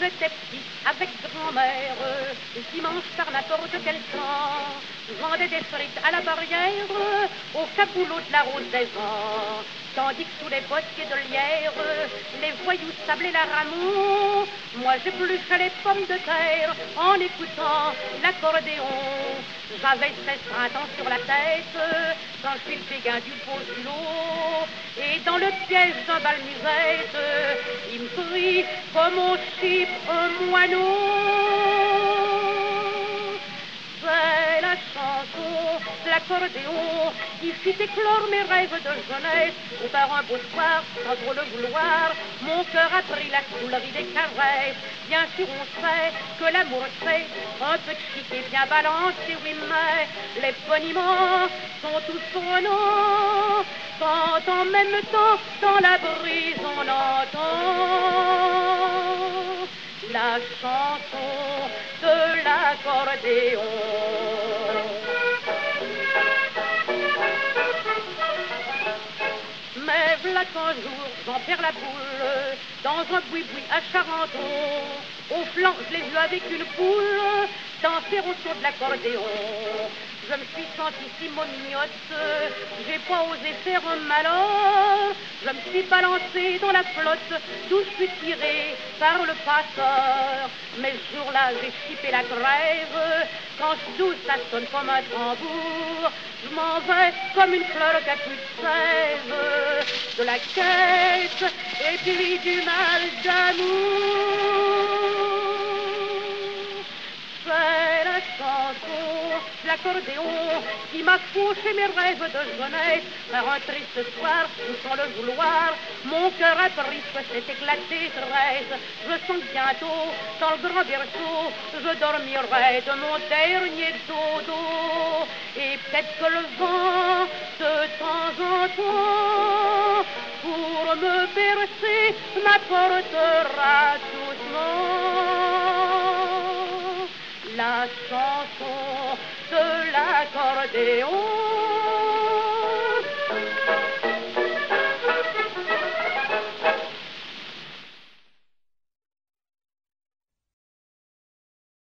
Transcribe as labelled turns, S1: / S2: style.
S1: j'étais petit, avec grand-mère, dimanche par n'importe quel temps, vendait des frites à la barrière, au caboulot de la rose des vents. Tandis que sous les bosquets de lierre, les voyous sablaient la ramon, moi j'épluchais les pommes de terre en écoutant l'accordéon. J'avais 16 printemps sur la tête quand je suis le béguin du beau. Et dans le piège d'un bal musette, comme on chiffre un moineau la chanson, l'accordéon, qui fit éclore mes rêves de jeunesse, où par un beau soir, sans trop le vouloir, mon cœur a pris la soulerie des caresses. Bien sûr, on sait que l'amour c'est un chic et bien balancé, oui, mais les boniments sont tous prenants, quand en même temps, dans la brise, on entend la chanson de l'accordéon. Mais voilà qu'un jour, j'en perds la boule, dans un boui-boui à Charenton, au flanc, je l'ai avec une poule, danser autour de l'accordéon. Je me suis sentie si mognotte, j'ai pas osé faire un malheur. Je me suis balancée dans la flotte, d'où je suis tirée par le passeur. Mais ce jour-là, j'ai chipé la grève. Quand je douce, ça sonne comme un tambour. Je m'en vais comme une fleur qui a de sève. De la quête et puis du mal d'amour c'est la chanson, l'accordéon qui m'a fauché mes rêves de jeunesse par un triste soir où sans le vouloir, mon cœur a pris s'est éclaté reste. Je sens bientôt dans le grand berceau, je dormirai de mon dernier dodo. Et peut-être que le vent de temps en temps pour me bercer m'apportera doucement la chanson de l'accordéon.